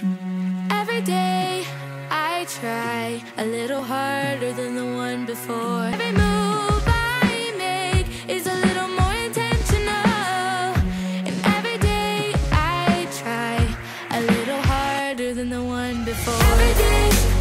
Every day I try a little harder than the one before. Every move I make is a little more intentional. And every day I try a little harder than the one before. Every day.